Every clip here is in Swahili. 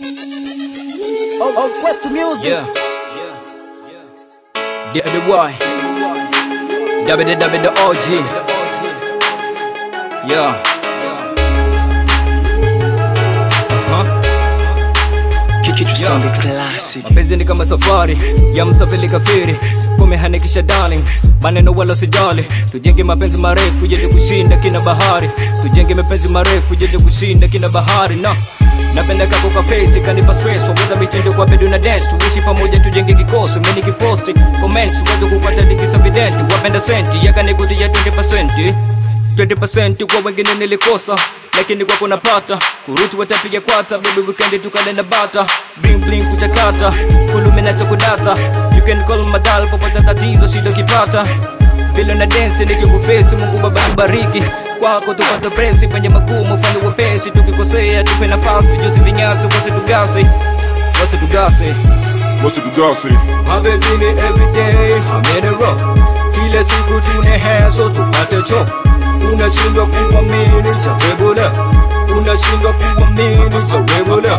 Oh, oh, what the music? Yeah. yeah. yeah. yeah yeah yeah yeah OG. Yeah. Kikichwa sambi classic. Mapenzi ni kama safari ya msafiri kafiri, kumehanikisha darling, maneno wala sijali. Tujenge mapenzi marefu yenye kushinda kina bahari, tujenge mapenzi marefu yenye kushinda kina bahari. Na napenda kako ka face kanipa stress. Waweza mitindo kwa bedu na dance. Tuishi pamoja tujenge kikosi. Mimi nikiposti comments uweze kupata dikisa videnti wapenda senti yakanikutia 20% 20% kwa wengine nilikosa lakini kwako napata kuruti watapiga kwata baby weekend tukale na bata. Bling bling kutakata fuluminacha kudata you can call madal popata tatizo shida kipata. Vile na dance nikikufesi mungu baba nibariki kwako tupata presi penye magumu fanye wepesi tukikosea tupe nafasi vijusi vinyasi wasitugasi wasitugasi What's it Bugatti? mabezini everyday amenero kila siku tune heso tupate cho unashindwa kuamini cha webula unashindwa kuamini cha webula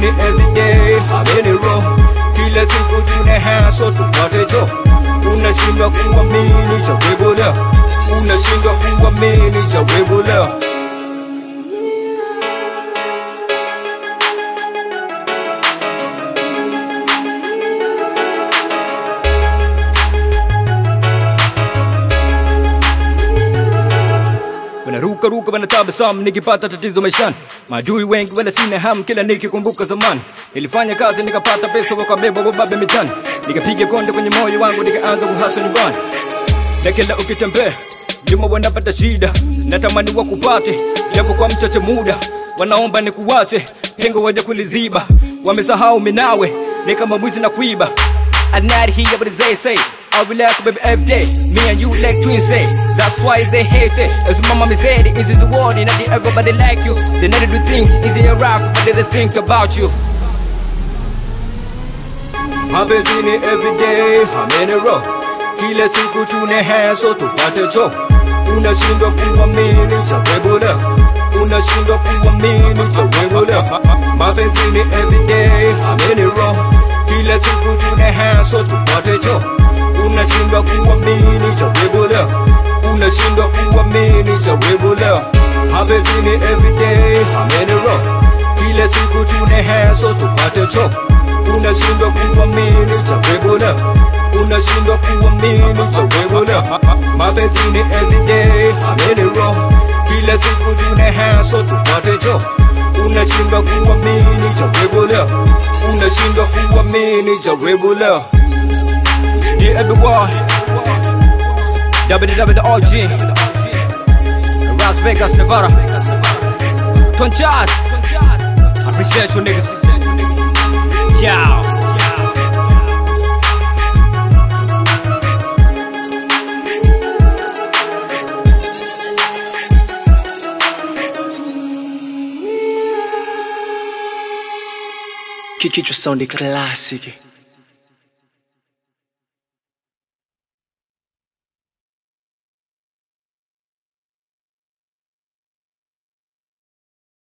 ni everyday amenero kila siku tune heso tupate jo unashindwa kuamini cha webula unashindwa kuamini cha webula wanaruka ruka wanatabasamu nikipata tatizo maishani. Maadui wengi wana sina hamu kila nikikumbuka zamani. Nilifanya kazi nikapata pesa wakabeba wababe mitani nikapiga konde kwenye moyo wangu nikaanza kuhasa nyumbani. Na kila ukitembea nyuma wanapata shida. Natamani wakupate japo kwa mchache muda. Wanaomba nikuwache pengo waja kuliziba wamesahau minawe ni kama mwizi na kuiba. I'm not here but they say I will be like baby every day Me and you like twins say That's why they hate it As my mama said Is it the world not everybody like you. They never do things Is a rap But they think about you. Mabezini every day. I'm in a row. Kila siku tune heso tupate cho Unashindwa kuamini cha webula Unashindwa kuamini cha webula Mabezini every day. I'm in a row. Kila siku tune heso tupate cho Unashindwa kuamini cha leo, Unashindwa kuamini cha webula Mabezini every day I'm in a Kila siku tune heso tupate cho unashindwa kuamini cha leo, unashindwa kuamini cha webula mabezini everyday amenero kila siku tune haso tupate cho unashindwa kuamini cha leo, unashindwa kuamini cha webula Dear everyone WWOG Las Vegas, Nevada. Conchas. Appreciate you niggas. Ciao. Kikichwa sound classic.